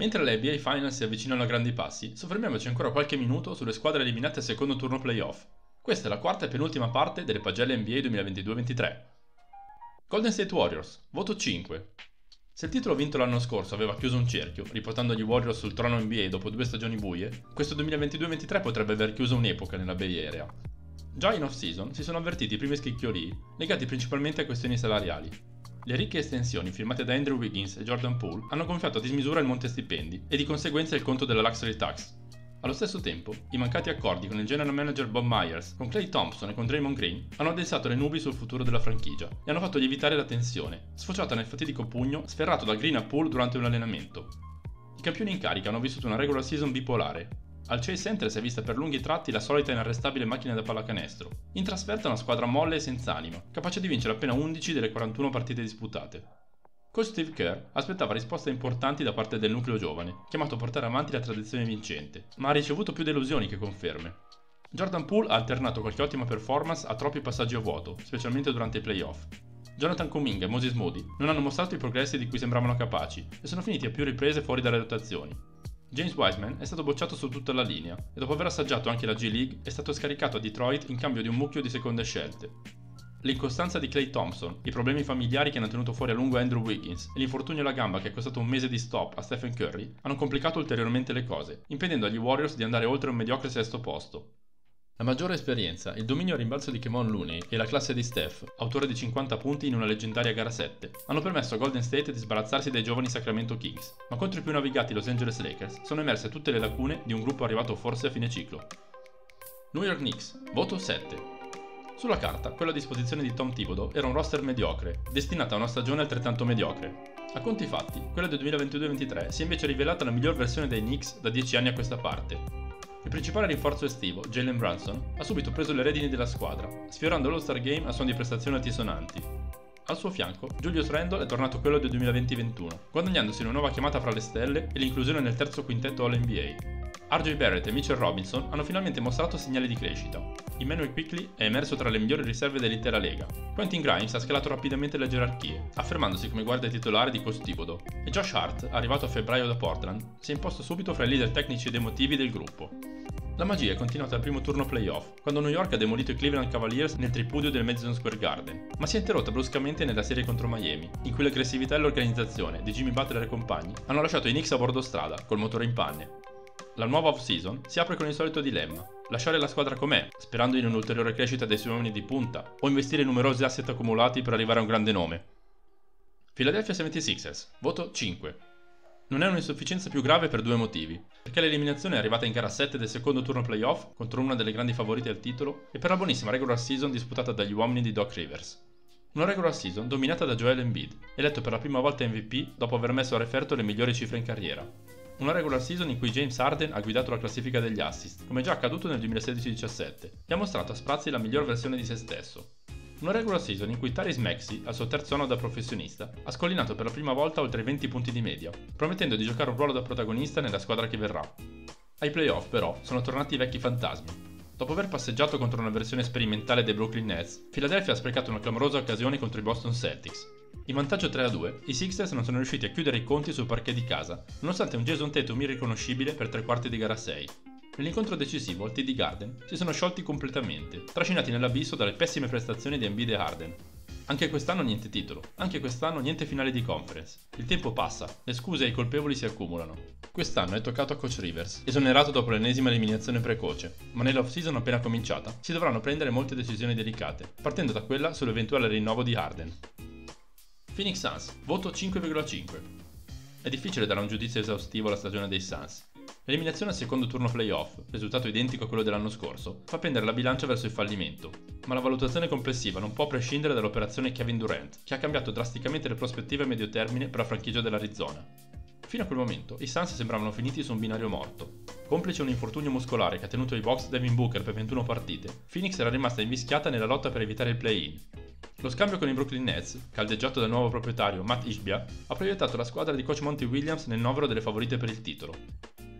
Mentre le NBA Finals si avvicinano a grandi passi, soffermiamoci ancora qualche minuto sulle squadre eliminate al secondo turno playoff. Questa è la quarta e penultima parte delle pagelle NBA 2022-23. Golden State Warriors, voto 5. Se il titolo vinto l'anno scorso aveva chiuso un cerchio, riportando gli Warriors sul trono NBA dopo due stagioni buie, questo 2022-23 potrebbe aver chiuso un'epoca nella Bay Area. Già in off-season si sono avvertiti i primi schicchioli legati principalmente a questioni salariali. Le ricche estensioni firmate da Andrew Wiggins e Jordan Poole hanno gonfiato a dismisura il monte stipendi e di conseguenza il conto della luxury tax. Allo stesso tempo, i mancati accordi con il general manager Bob Myers, con Clay Thompson e con Draymond Green hanno addensato le nubi sul futuro della franchigia e hanno fatto lievitare la tensione, sfociata nel fatidico pugno sferrato da Green a Poole durante un allenamento. I campioni in carica hanno vissuto una regular season bipolare, al Chase Center si è vista per lunghi tratti la solita inarrestabile macchina da pallacanestro. In trasferta una squadra molle e senza anima, capace di vincere appena 11 delle 41 partite disputate. Coach Steve Kerr aspettava risposte importanti da parte del nucleo giovane, chiamato a portare avanti la tradizione vincente, ma ha ricevuto più delusioni che conferme. Jordan Poole ha alternato qualche ottima performance a troppi passaggi a vuoto, specialmente durante i playoff. Jonathan Kuminga e Moses Moody non hanno mostrato i progressi di cui sembravano capaci e sono finiti a più riprese fuori dalle rotazioni. James Wiseman è stato bocciato su tutta la linea e dopo aver assaggiato anche la G League è stato scaricato a Detroit in cambio di un mucchio di seconde scelte. L'incostanza di Clay Thompson, i problemi familiari che hanno tenuto fuori a lungo Andrew Wiggins e l'infortunio alla gamba che ha costato un mese di stop a Stephen Curry hanno complicato ulteriormente le cose, impedendo agli Warriors di andare oltre un mediocre sesto posto. La maggiore esperienza, il dominio a rimbalzo di Kemon Looney e la classe di Steph, autore di 50 punti in una leggendaria gara 7, hanno permesso a Golden State di sbarazzarsi dai giovani Sacramento Kings, ma contro i più navigati Los Angeles Lakers sono emerse tutte le lacune di un gruppo arrivato forse a fine ciclo. New York Knicks, voto 7. Sulla carta, quella a disposizione di Tom Thibodeau era un roster mediocre, destinato a una stagione altrettanto mediocre. A conti fatti, quella del 2022-23 si è invece rivelata la miglior versione dei Knicks da 10 anni a questa parte, il principale rinforzo estivo, Jalen Brunson, ha subito preso le redini della squadra, sfiorando l'All-Star Game a suon di prestazioni altisonanti. Al suo fianco, Julius Randle è tornato quello del 2020-21, guadagnandosi una nuova chiamata fra le stelle e l'inclusione nel terzo quintetto All-NBA. RJ Barrett e Mitchell Robinson hanno finalmente mostrato segnali di crescita. Emmanuel Quickly è emerso tra le migliori riserve dell'intera lega. Quentin Grimes ha scalato rapidamente le gerarchie, affermandosi come guardia titolare di Coach Thibodeau. E Josh Hart, arrivato a febbraio da Portland, si è imposto subito fra i leader tecnici ed emotivi del gruppo. La magia è continuata al primo turno playoff, quando New York ha demolito i Cleveland Cavaliers nel tripudio del Madison Square Garden, ma si è interrotta bruscamente nella serie contro Miami, in cui l'aggressività e l'organizzazione di Jimmy Butler e compagni hanno lasciato i Knicks a bordo strada, col motore in panne. La nuova off-season si apre con il solito dilemma, lasciare la squadra com'è, sperando in un'ulteriore crescita dei suoi uomini di punta, o investire in numerosi asset accumulati per arrivare a un grande nome. Philadelphia 76ers, voto 5 non è un'insufficienza più grave per due motivi. Perché l'eliminazione è arrivata in gara 7 del secondo turno playoff contro una delle grandi favorite al titolo e per la buonissima regular season disputata dagli uomini di Doc Rivers. Una regular season dominata da Joel Embiid, eletto per la prima volta MVP dopo aver messo a referto le migliori cifre in carriera. Una regular season in cui James Harden ha guidato la classifica degli assist, come già accaduto nel 2016-17, e ha mostrato a sprazzi la miglior versione di se stesso, una regular season in cui Tyrese Maxi, al suo terzo anno da professionista, ha scollinato per la prima volta oltre i 20 punti di media, promettendo di giocare un ruolo da protagonista nella squadra che verrà. Ai playoff, però, sono tornati i vecchi fantasmi. Dopo aver passeggiato contro una versione sperimentale dei Brooklyn Nets, Philadelphia ha sprecato una clamorosa occasione contro i Boston Celtics. In vantaggio 3-2, i Sixers non sono riusciti a chiudere i conti sul parquet di casa, nonostante un Jason Tatum irriconoscibile per tre quarti di gara 6. Nell'incontro decisivo al TD Garden si sono sciolti completamente, trascinati nell'abisso dalle pessime prestazioni di Embiid e Harden. Anche quest'anno niente titolo, anche quest'anno niente finale di conference. Il tempo passa, le scuse e i colpevoli si accumulano. Quest'anno è toccato a Coach Rivers, esonerato dopo l'ennesima eliminazione precoce, ma nell'off-season appena cominciata si dovranno prendere molte decisioni delicate, partendo da quella sull'eventuale rinnovo di Harden. Phoenix Suns, voto 5,5. È difficile dare un giudizio esaustivo alla stagione dei Suns, L'eliminazione al secondo turno playoff, risultato identico a quello dell'anno scorso, fa pendere la bilancia verso il fallimento, ma la valutazione complessiva non può prescindere dall'operazione Kevin Durant, che ha cambiato drasticamente le prospettive a medio termine per la franchigia dell'Arizona. Fino a quel momento, i Suns sembravano finiti su un binario morto. Complice un infortunio muscolare che ha tenuto i box Devin Booker per 21 partite, Phoenix era rimasta invischiata nella lotta per evitare il play-in. Lo scambio con i Brooklyn Nets, caldeggiato dal nuovo proprietario Matt Ishbia, ha proiettato la squadra di coach Monty Williams nel novero delle favorite per il titolo.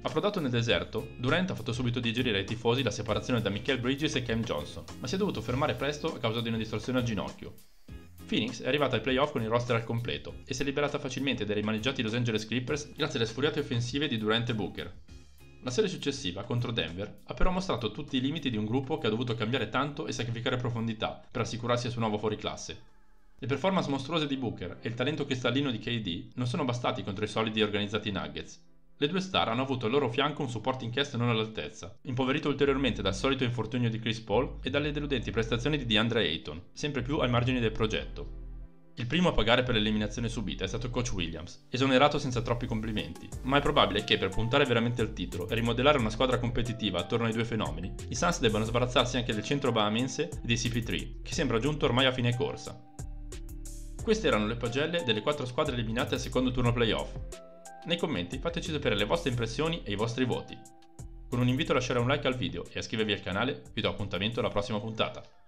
Approdato nel deserto, Durant ha fatto subito digerire ai tifosi la separazione da Michael Bridges e Cam Johnson, ma si è dovuto fermare presto a causa di una distorsione al ginocchio. Phoenix è arrivata ai playoff con il roster al completo e si è liberata facilmente dai rimaneggiati Los Angeles Clippers grazie alle sfuriate offensive di Durant e Booker. La serie successiva, contro Denver, ha però mostrato tutti i limiti di un gruppo che ha dovuto cambiare tanto e sacrificare profondità per assicurarsi il suo nuovo fuoriclasse. Le performance mostruose di Booker e il talento cristallino di KD non sono bastati contro i solidi organizzati Nuggets. Le due star hanno avuto al loro fianco un supporting cast non all'altezza, impoverito ulteriormente dal solito infortunio di Chris Paul e dalle deludenti prestazioni di DeAndre Ayton, sempre più ai margini del progetto. Il primo a pagare per l'eliminazione subita è stato coach Williams, esonerato senza troppi complimenti, ma è probabile che per puntare veramente al titolo e rimodellare una squadra competitiva attorno ai due fenomeni, i Suns debbano sbarazzarsi anche del centro bahamense e dei CP3, che sembra giunto ormai a fine corsa. Queste erano le pagelle delle quattro squadre eliminate al secondo turno playoff. Nei commenti fateci sapere le vostre impressioni e i vostri voti. Con un invito a lasciare un like al video e a iscrivervi al canale, vi do appuntamento alla prossima puntata.